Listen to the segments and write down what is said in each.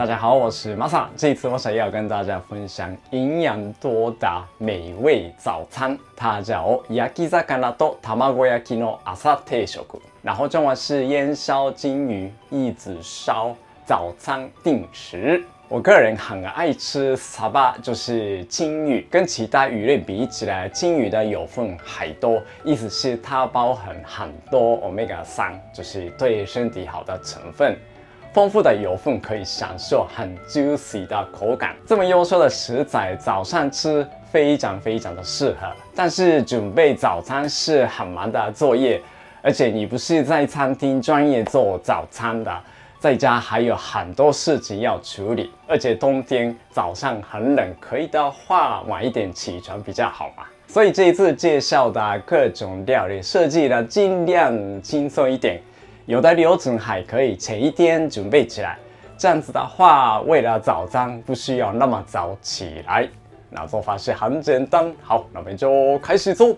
大家好，我是 Masa。这一次我想要跟大家分享营养多的美味早餐，它叫焼き魚と卵焼きの朝定食。然后中文是烟烧金鱼一子烧早餐定时。我个人很爱吃沙巴，就是金鱼，跟其他鱼类比起来，金鱼的油分还多，意思是它包含很多 omega 三，就是对身体好的成分。 丰富的油分可以享受很 juicy 的口感，这么优秀的食材，早上吃非常非常的适合。但是准备早餐是很忙的作业，而且你不是在餐厅专业做早餐的。在家还有很多事情要处理，而且冬天早上很冷，可以的话晚一点起床比较好嘛。所以这一次介绍的各种料理设计的尽量轻松一点，有的流程还可以前一天准备起来。这样子的话，为了早餐不需要那么早起来，那做法是很简单。好，那我们就开始做。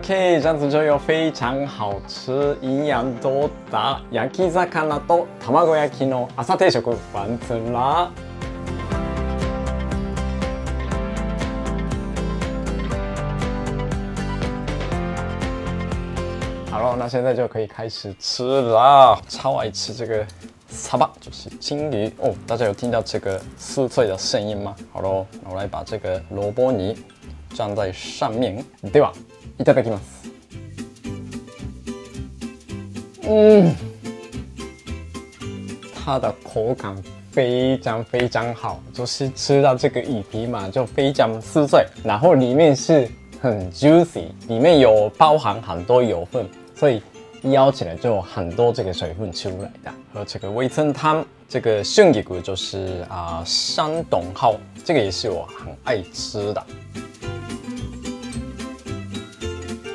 OK，这样子就有非常好吃、营养多达焼き魚と卵焼きの朝定食完成啦。好了，那现在就可以开始吃了。超爱吃这个沙巴，就是金鱼哦。大家有听到这个酥脆的声音吗？好喽，那我来把这个萝卜泥蘸在上面。对吧？ いただきます。嗯，它的口感非常非常好，就是吃到这个鱼皮嘛，就非常酥脆，然后里面是很 juicy，里面有包含很多油分。所以咬起来就很多这个水分出来的。和这个味噌汤，这个香吉骨就是啊山东号，这个也是我很爱吃的。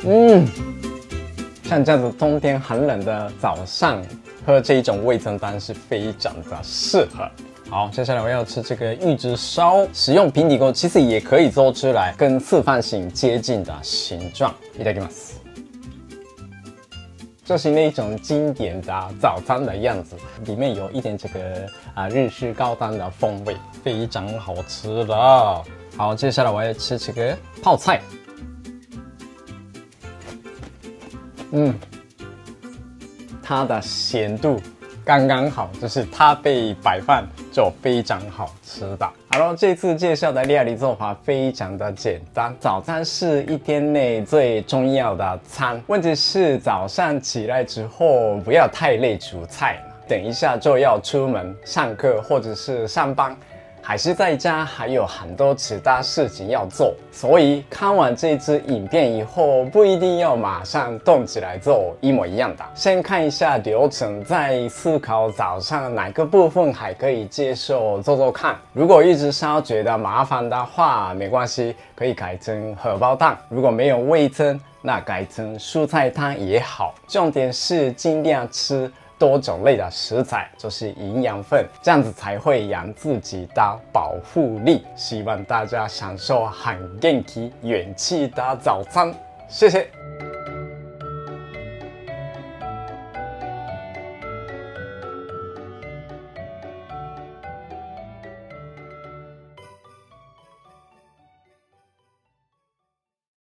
嗯，像这样子冬天很冷的早上喝这一种味噌汤是非常的适合。好，接下来我要吃这个玉子烧，使用平底锅其实也可以做出来跟四方形接近的形状。いただきます。就是那种经典的早餐的样子，里面有一点这个啊日式高档的风味，非常好吃的。好，接下来我要吃这个泡菜。 嗯，它的咸度。刚刚好，就是它被摆放就非常好吃的。好了，这次介绍的料理做法非常的简单。早餐是一天内最重要的餐，问题是早上起来之后不要太累煮菜，等一下就要出门上课或者是上班。还是在家还有很多其他事情要做，所以看完这支影片以后，不一定要马上动起来做一模一样的，先看一下流程，再思考早上哪个部分还可以接受，做做看。如果一直烧觉得麻烦的话，没关系，可以改成荷包蛋。如果没有味噌，那改成蔬菜汤也好。重点是尽量吃。多种类的食材就是营养分，这样子才会养自己的保护力。希望大家享受很元气、元气的早餐，谢谢。